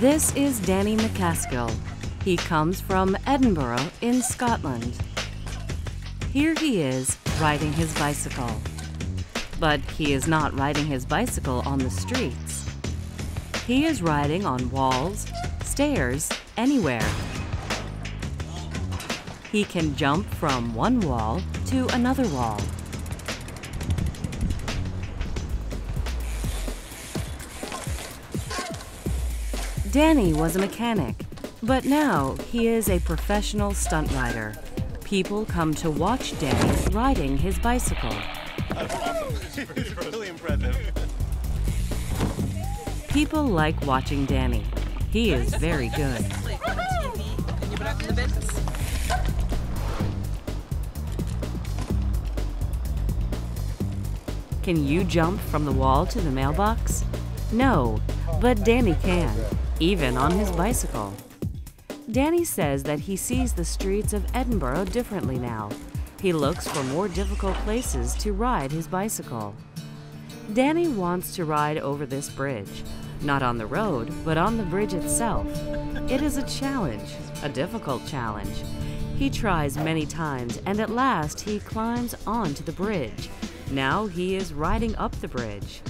This is Danny MacAskill. He comes from Edinburgh in Scotland. Here he is riding his bicycle. But he is not riding his bicycle on the streets. He is riding on walls, stairs, anywhere. He can jump from one wall to another wall. Danny was a mechanic, but now he is a professional stunt rider. People come to watch Danny riding his bicycle. really impressive. People like watching Danny. He is very good. Can you jump from the wall to the mailbox? No, but Danny can, even on his bicycle. Danny says that he sees the streets of Edinburgh differently now. He looks for more difficult places to ride his bicycle. Danny wants to ride over this bridge, not on the road, but on the bridge itself. It is a challenge, a difficult challenge. He tries many times and at last he climbs onto the bridge. Now he is riding up the bridge.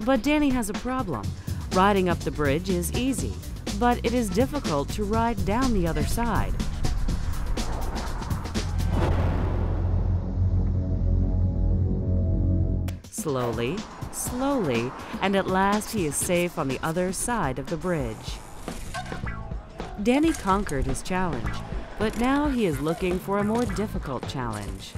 But Danny has a problem. Riding up the bridge is easy, but it is difficult to ride down the other side. Slowly, slowly, and at last he is safe on the other side of the bridge. Danny conquered his challenge, but now he is looking for a more difficult challenge.